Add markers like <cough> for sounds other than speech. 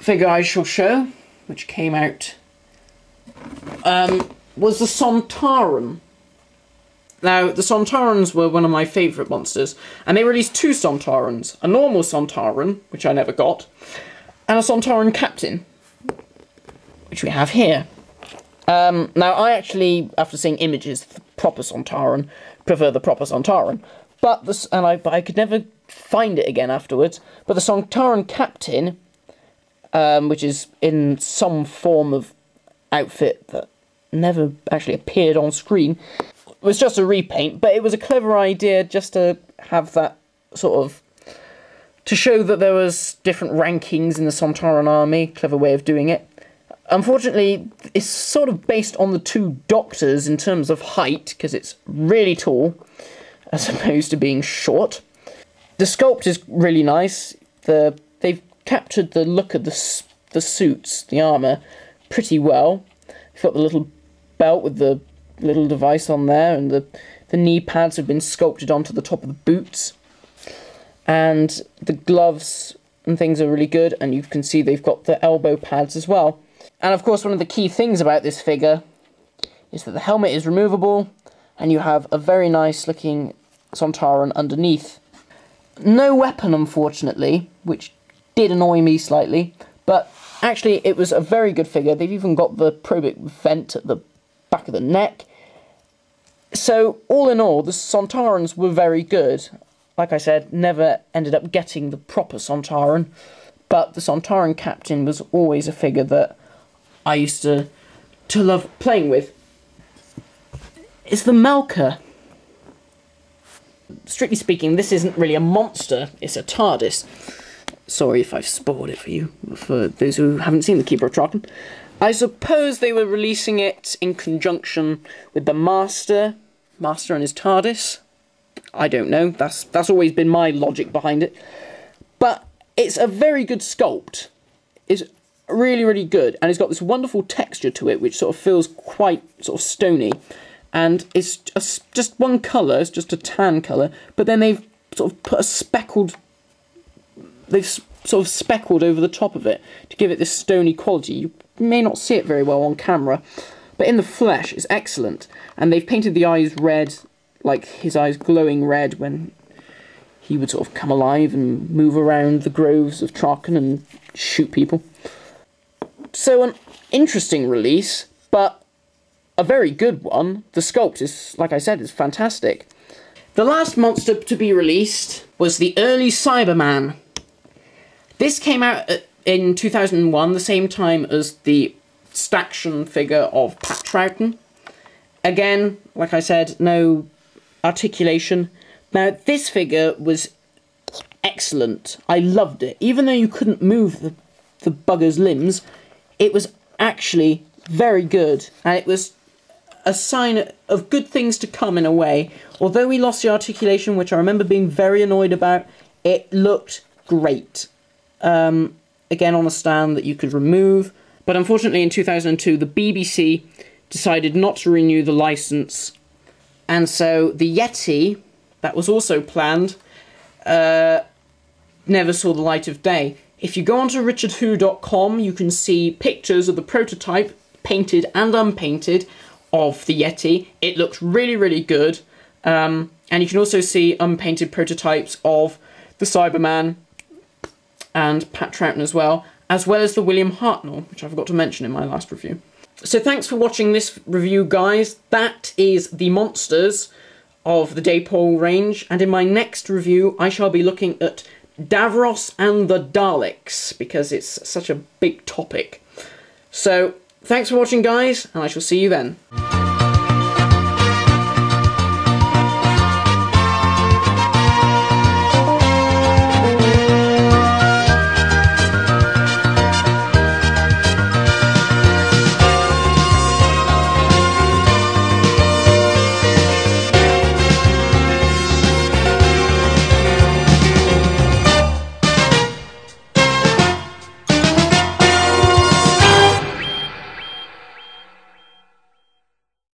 figure I shall show, which came out, um, was the Sontaran. Now, the Sontarans were one of my favourite monsters, and they released two Sontarans. A normal Sontaran, which I never got, and a Sontaran Captain, which we have here. Um, now, I actually, after seeing images, the proper Sontaran, prefer the proper Sontaran. But this, and I, but I could never find it again afterwards. But the Sontaran Captain, um, which is in some form of outfit that never actually appeared on screen, It was just a repaint. But it was a clever idea just to have that sort of to show that there was different rankings in the Sontaran army. Clever way of doing it. Unfortunately, it's sort of based on the two doctors in terms of height, because it's really tall, as <laughs> opposed to being short. The sculpt is really nice. The captured the look of the, the suits, the armour, pretty well. You've got the little belt with the little device on there, and the, the knee pads have been sculpted onto the top of the boots. And the gloves and things are really good, and you can see they've got the elbow pads as well. And of course, one of the key things about this figure is that the helmet is removable and you have a very nice looking Sontaran underneath. No weapon, unfortunately, which did annoy me slightly, but actually it was a very good figure. They've even got the Probic vent at the back of the neck. So, all in all, the Sontarans were very good. Like I said, never ended up getting the proper Sontaran, but the Sontaran captain was always a figure that I used to to love playing with It's the Melkur. Strictly speaking, this isn't really a monster, it's a TARDIS. Sorry if I've spoiled it for you, for those who haven't seen the Keeper of Traken. I suppose they were releasing it in conjunction with the Master, Master and his TARDIS. I don't know, that's, that's always been my logic behind it. But it's a very good sculpt. It's really, really good. And it's got this wonderful texture to it, which sort of feels quite sort of stony. And it's just, just one colour, it's just a tan colour, but then they've sort of put a speckled, they've sort of speckled over the top of it to give it this stony quality. You may not see it very well on camera, but in the flesh it's excellent. And they've painted the eyes red, like his eyes glowing red when he would sort of come alive and move around the groves of Traken and shoot people. So an interesting release, but a very good one. The sculpt is, like I said, is fantastic. The last monster to be released was the early Cyberman. This came out uh, in 2001, the same time as the Staction figure of Pat Troughton. Again, like I said, no articulation. Now, this figure was excellent. I loved it. Even though you couldn't move the, the bugger's limbs, it was actually very good, and it was a sign of good things to come in a way. Although we lost the articulation, which I remember being very annoyed about, it looked great. Um, again, on a stand that you could remove, but unfortunately in 2002 the BBC decided not to renew the license, and so the Yeti, that was also planned, uh, never saw the light of day. If you go onto richardwho.com, you can see pictures of the prototype, painted and unpainted, of the Yeti. It looks really, really good. Um, and you can also see unpainted prototypes of the Cyberman and Pat Troughton as well, as well as the William Hartnell, which I forgot to mention in my last review. So thanks for watching this review, guys. That is the monsters of the Dapol range, and in my next review, I shall be looking at Davros and the Daleks, because it's such a big topic. So, thanks for watching guys, and I shall see you then.